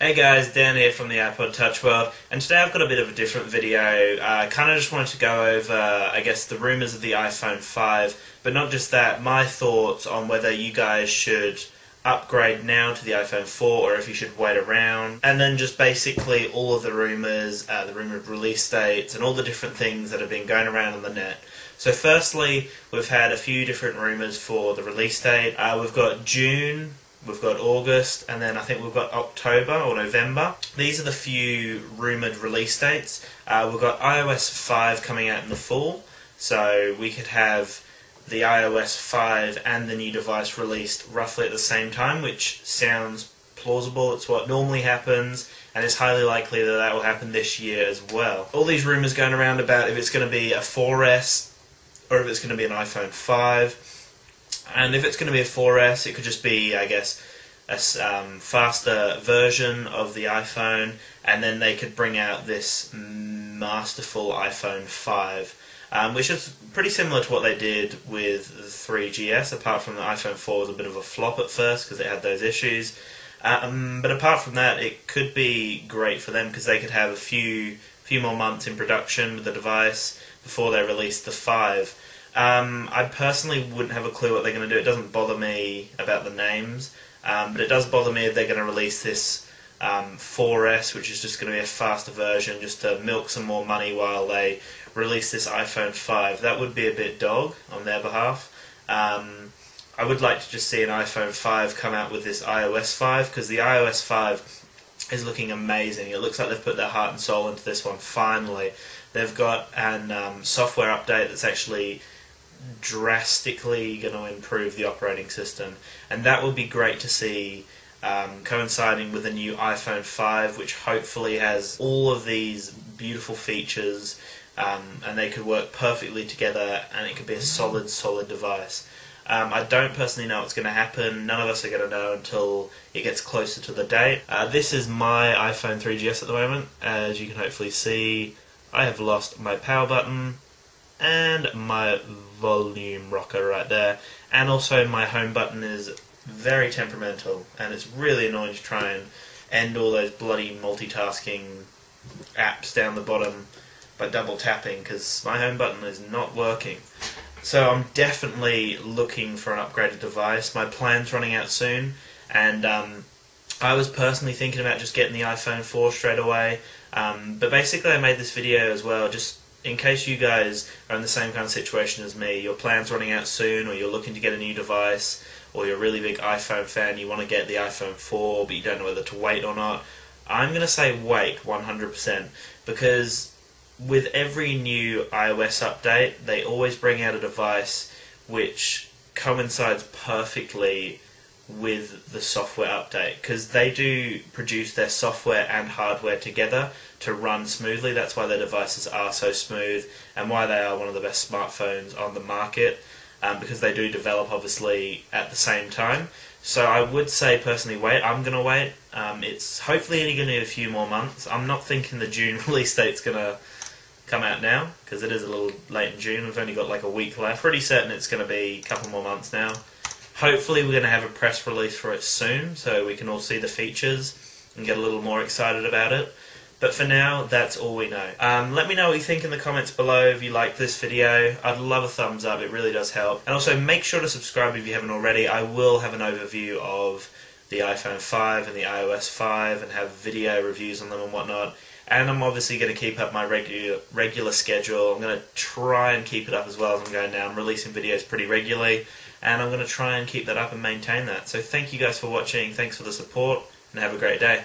Hey guys, Dan here from the iPod Touch World, and today I've got a bit of a different video. I uh, kind of just wanted to go over, I guess, the rumours of the iPhone 5, but not just that, my thoughts on whether you guys should upgrade now to the iPhone 4 or if you should wait around, and then just basically all of the rumours, uh, the rumoured release dates, and all the different things that have been going around on the net. So firstly, we've had a few different rumours for the release date. Uh, we've got June we've got August, and then I think we've got October or November. These are the few rumoured release dates. Uh, we've got iOS 5 coming out in the fall, so we could have the iOS 5 and the new device released roughly at the same time, which sounds plausible. It's what normally happens, and it's highly likely that that will happen this year as well. All these rumours going around about if it's going to be a 4S or if it's going to be an iPhone 5 and if it's going to be a 4S, it could just be, I guess, a um, faster version of the iPhone, and then they could bring out this masterful iPhone 5, um, which is pretty similar to what they did with the 3GS, apart from the iPhone 4 was a bit of a flop at first because it had those issues. Um, but apart from that, it could be great for them because they could have a few few more months in production with the device before they release the 5. Um, I personally wouldn't have a clue what they're going to do. It doesn't bother me about the names, um, but it does bother me if they're going to release this um, 4S, which is just going to be a faster version, just to milk some more money while they release this iPhone 5. That would be a bit dog on their behalf. Um, I would like to just see an iPhone 5 come out with this iOS 5 because the iOS 5 is looking amazing. It looks like they've put their heart and soul into this one finally. They've got an um, software update that's actually drastically going to improve the operating system, and that will be great to see. Um, coinciding with a new iPhone 5, which hopefully has all of these beautiful features, um, and they could work perfectly together, and it could be a solid, solid device. Um, I don't personally know what's going to happen. None of us are going to know until it gets closer to the date. Uh, this is my iPhone 3GS at the moment. As you can hopefully see, I have lost my power button and my volume rocker right there. And also my home button is very temperamental and it's really annoying to try and end all those bloody multitasking apps down the bottom by double tapping because my home button is not working. So I'm definitely looking for an upgraded device. My plan's running out soon and um, I was personally thinking about just getting the iPhone 4 straight away. Um, but basically I made this video as well just in case you guys are in the same kind of situation as me, your plan's running out soon, or you're looking to get a new device, or you're a really big iPhone fan, you want to get the iPhone 4, but you don't know whether to wait or not, I'm going to say wait 100% because with every new iOS update, they always bring out a device which coincides perfectly with the software update because they do produce their software and hardware together to run smoothly. That's why their devices are so smooth and why they are one of the best smartphones on the market um, because they do develop obviously at the same time. So I would say personally wait. I'm going to wait. Um, it's hopefully only going to be a few more months. I'm not thinking the June release date's going to come out now because it is a little late in June. We've only got like a week left. Pretty certain it's going to be a couple more months now. Hopefully, we're going to have a press release for it soon so we can all see the features and get a little more excited about it. But for now, that's all we know. Um, let me know what you think in the comments below if you like this video. I'd love a thumbs up, it really does help. And also make sure to subscribe if you haven't already. I will have an overview of the iPhone 5 and the iOS 5 and have video reviews on them and whatnot. And I'm obviously going to keep up my regular regular schedule. I'm going to try and keep it up as well as I'm going now. I'm releasing videos pretty regularly and I'm going to try and keep that up and maintain that. So thank you guys for watching, thanks for the support, and have a great day.